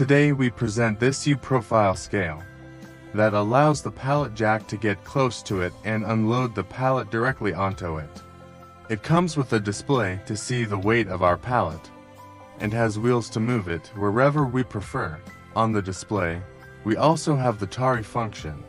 Today we present this U-profile scale that allows the pallet jack to get close to it and unload the pallet directly onto it. It comes with a display to see the weight of our pallet and has wheels to move it wherever we prefer. On the display, we also have the tare function